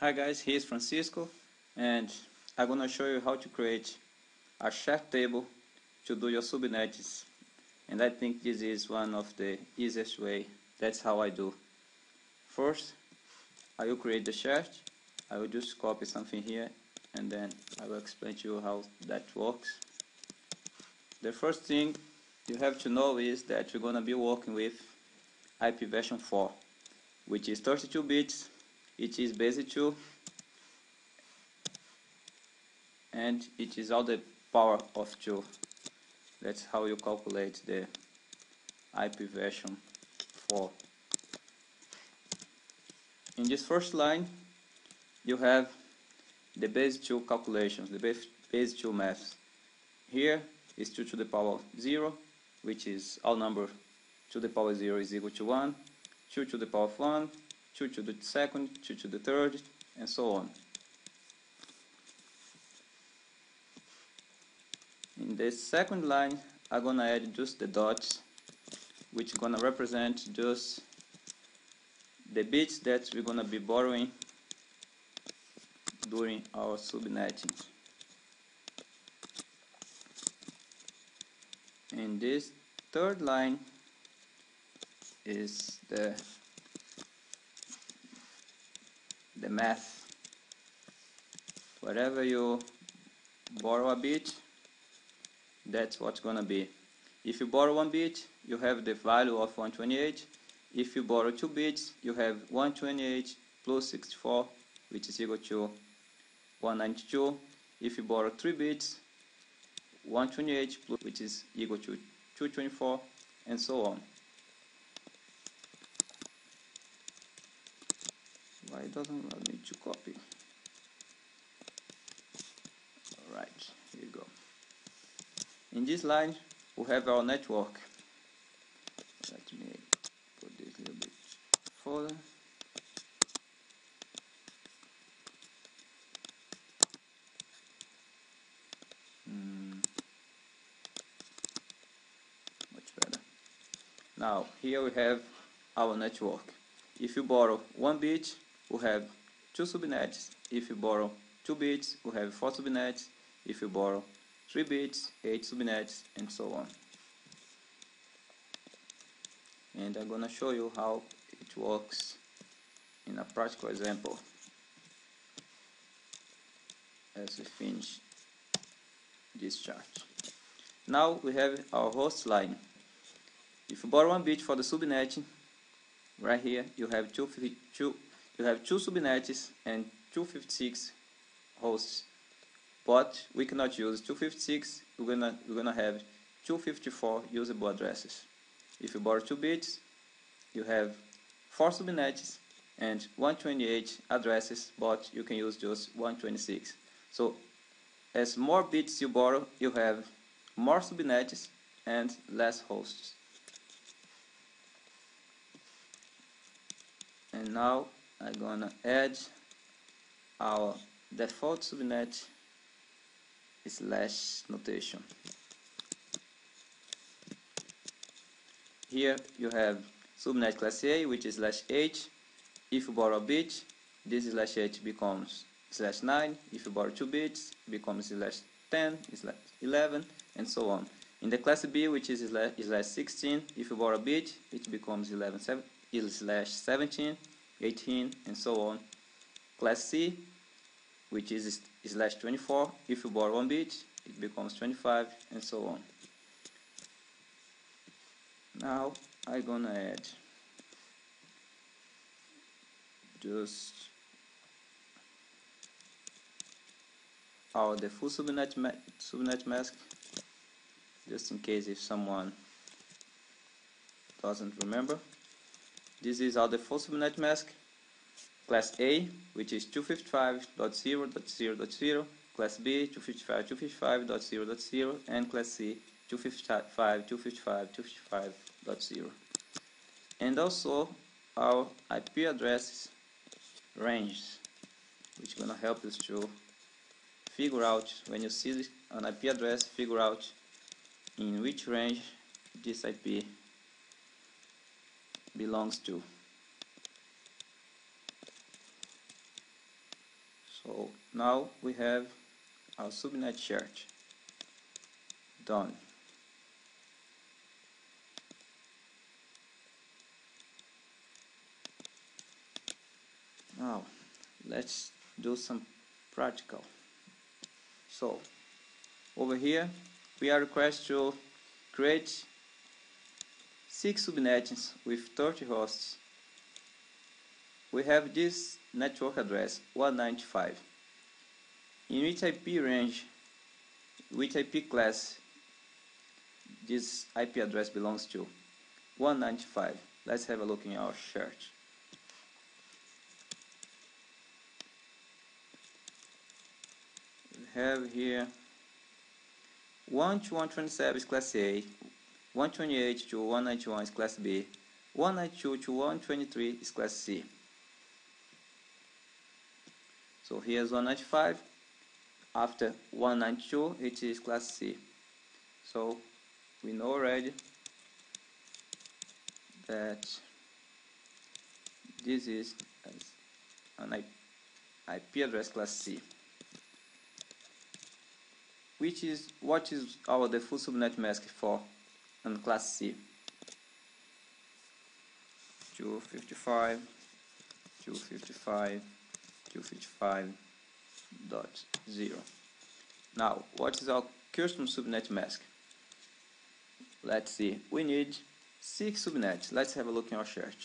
Hi guys, here's Francisco and I'm gonna show you how to create a chart table to do your subnets. And I think this is one of the easiest way that's how I do. First I will create the chart I will just copy something here and then I will explain to you how that works. The first thing you have to know is that we're gonna be working with IP version 4 which is 32 bits it is basic 2 and it is all the power of 2 that's how you calculate the IP version 4 in this first line you have the base 2 calculations the base, base 2 maths. Here is 2 to the power 0 which is all number 2 to the power 0 is equal to 1 2 to the power of 1 2 to the second 2 to the third and so on. In the second line I'm gonna add just the dots which gonna represent just the bits that we're gonna be borrowing during our subnetting. And this third line is the the math whatever you borrow a bit that's what's gonna be. If you borrow one bit you have the value of 128 if you borrow two bits you have 128 plus 64 which is equal to 192 if you borrow three bits 128 plus which is equal to 224 and so on why doesn't allow me to copy? Alright here you go. In this line we have our network. Let me put this a little bit further. Hmm. much better. Now here we have our network. If you borrow one bit we have two subnets if you borrow two bits we have four subnets if you borrow 3 bits, 8 subnets, and so on. And I'm gonna show you how it works in a practical example as we finish this chart. Now we have our host line. If you borrow one bit for the subnet, right here you have two, two you have two subnets and 256 hosts but we cannot use 256 we're gonna we're gonna have 254 usable addresses. If you borrow 2 bits you have 4 subnets and 128 addresses but you can use just 126 so as more bits you borrow you have more subnets and less hosts. And now I'm gonna add our default subnet slash notation. Here you have subnet class A which is slash h. If you borrow a bit, this slash h becomes slash 9. If you borrow 2 bits, it becomes slash 10, slash 11, and so on. In the class B, which is slash, slash 16, if you borrow a bit, it becomes 11, 7, slash 17, 18, and so on. Class C, which is slash 24 if you borrow one bit it becomes 25 and so on now I'm gonna add just our the full subnet, ma subnet mask just in case if someone doesn't remember this is our default subnet mask class A, which is 255.0.0.0, class B, 255.255.0.0, and class C, 255.255.255.0. And also our IP addresses range, which to help us to figure out, when you see an IP address, figure out in which range this IP belongs to. so now we have our subnet chart done now let's do some practical so over here we are requested to create six subnets with 30 hosts. We have this network address 195 in which IP range which IP class this IP address belongs to? 195 let's have a look in our chart we have here 1 to 127 is class A 128 to 191 is class B. 192 to 123 is class C. So here's 195 after 192 it is class C. So we know already that this is an IP address class C which is what is our default subnet mask for and class C. 255 255 255.0 dot zero. now what is our custom subnet mask? Let's see. We need six subnets. Let's have a look in our chart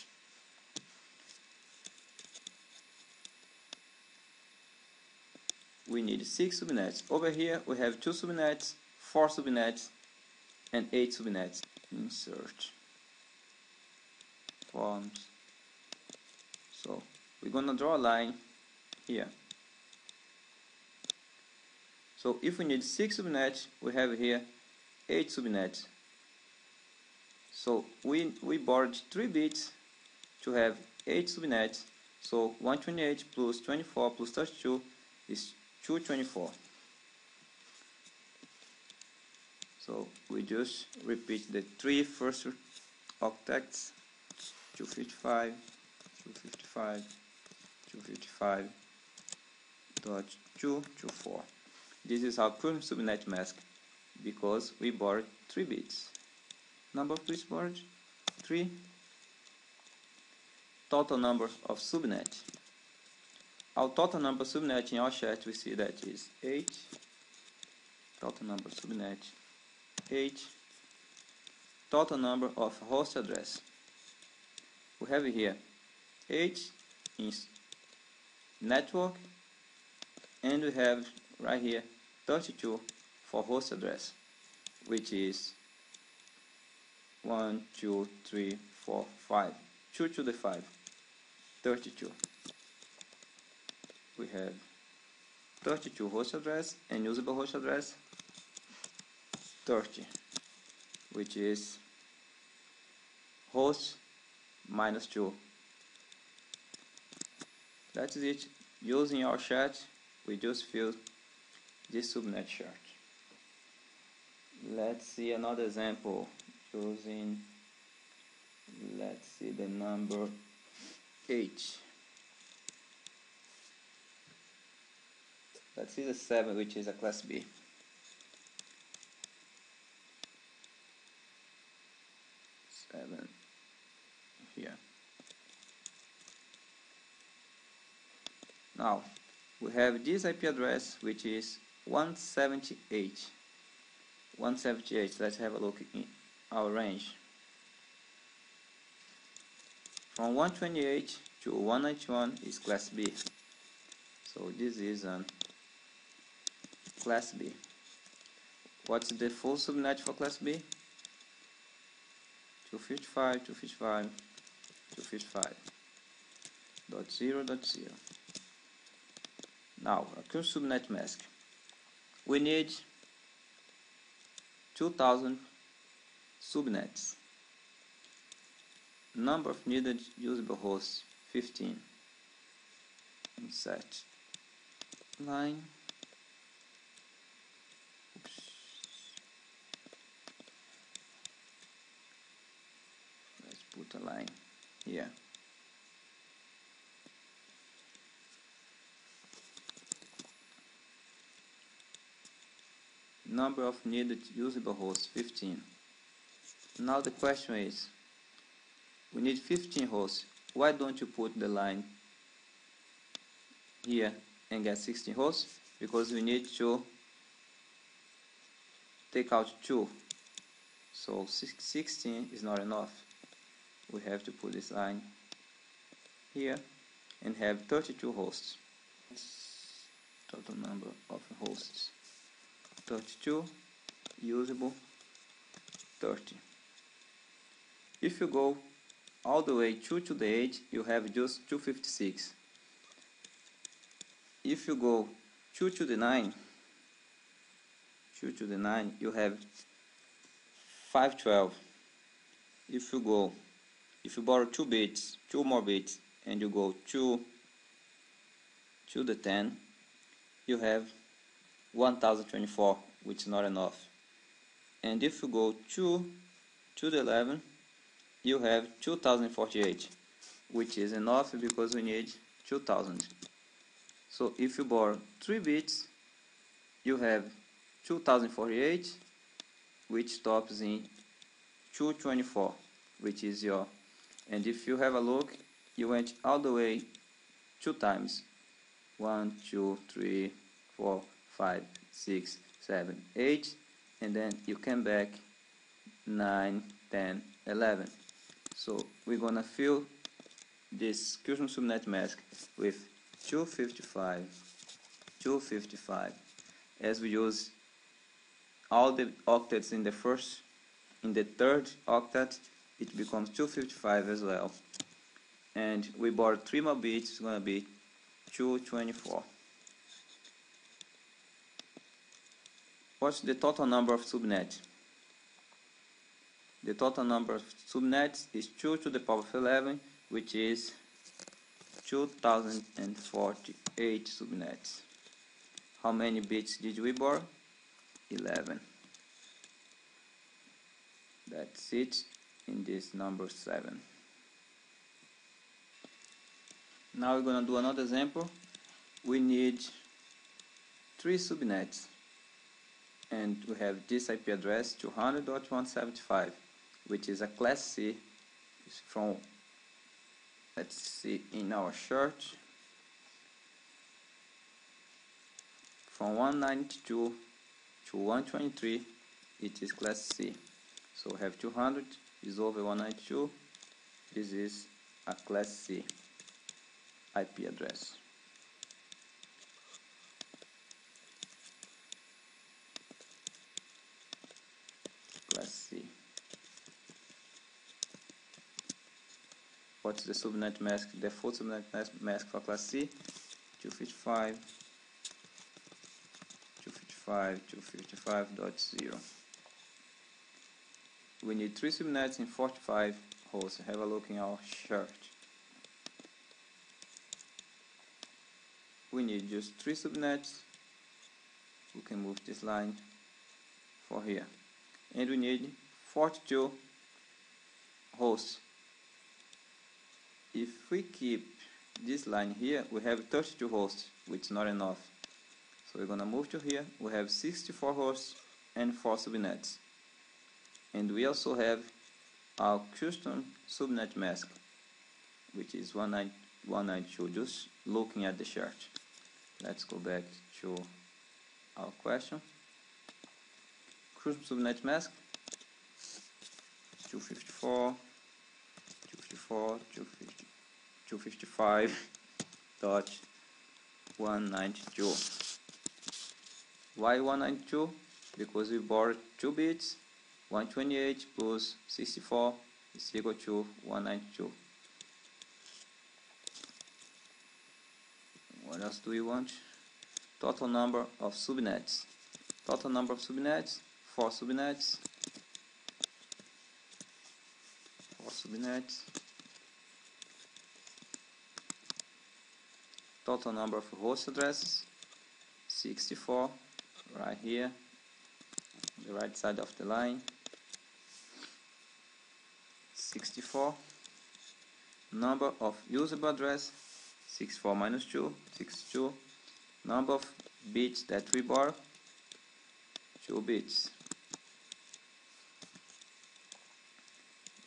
we need six subnets. Over here we have two subnets four subnets and eight subnets insert forms. So we're gonna draw a line here. So if we need six subnets we have here eight subnets so we we borrowed three bits to have eight subnets so 128 plus 24 plus 32 is 224 so we just repeat the three first octets 255 255 255 dot 224 this is our current subnet mask because we borrowed 3 bits. Number of bits borrowed? 3 total number of subnet. Our total number subnet in our chat we see that is 8 total number subnet 8 total number of host address. We have here. 8 in network and we have right here 32 for host address which is 1 2 3 4 5 2 to the 5 32 we have 32 host address and usable host address 30 which is host minus 2 that's it. Using our chat we just fill this subnet chart let's see another example. Using let's see the number 8 let's see the 7 which is a class B seven here now we have this IP address which is 178 178 let's have a look in our range. From 128 to 191 is class B. So this is an class B. What's the full subnet for class B? 255 255 255 dot 0 dot 0 now, a subnet mask. We need 2000 subnets. Number of needed usable hosts 15. Insert line. Oops. Let's put a line here. Number of needed usable hosts 15 now the question is we need 15 hosts why don't you put the line here and get 16 hosts because we need to take out 2 so 16 is not enough. We have to put this line here and have 32 hosts total number of hosts 32 usable 30 if you go all the way 2 to the 8 you have just 256 if you go 2 to the 9 2 to the 9 you have 512 if you go if you borrow 2 bits 2 more bits and you go 2 to the 10 you have 1024 which is not enough. And if you go 2 to the 11 you have 2048 which is enough because we need 2000 so if you borrow 3 bits you have 2048 which stops in 224 which is your and if you have a look you went all the way two times. 1 2 3 4 5 6 7 8 and then you come back 9 10 11 so we're gonna fill this custom subnet mask with 255 255 as we use all the octets in the first in the third octet it becomes 255 as well. And we bought three more bits it's gonna be 224 what's the total number of subnets? The total number of subnets is 2 to the power of 11 which is 2048 subnets. How many bits did we borrow? 11 that's it in this number 7 now we're gonna do another example. We need three subnets and we have this IP address 200.175 which is a class C. From let's see in our chart from 192 to 123 it is class C. So we have 200 is over 192 this is a class C IP address class C what's the subnet mask the full subnet mask for class C? 255 255 255.0 we need three subnets in 45 hosts have a look in our chart. We need just three subnets. We can move this line for here and we need 42 hosts if we keep this line here we have 32 hosts which is not enough. So we're gonna move to here. We have 64 hosts and 4 subnets and we also have our custom subnet mask which is 192 just looking at the chart. Let's go back to our question custom subnet mask. 254 254 250 255 dot 192 why 192 because we borrowed 2 bits 128 plus 64 is equal to 192 what else do we want? Total number of subnets. Total number of subnets 4 subnets 4 subnets total number of host addresses 64 right here the right side of the line. 64 number of usable address 64 minus 2 62 number of bits that we borrow 2 bits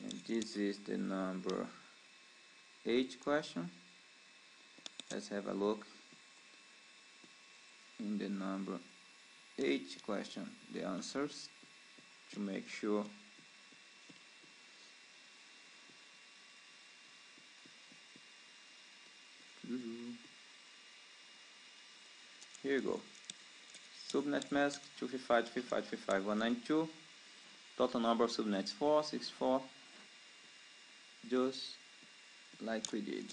and this is the number 8 question. Let's have a look in the number 8 question the answers to make sure. Here you go. Subnet mask 255 255 192 total number of subnets 464 just like we did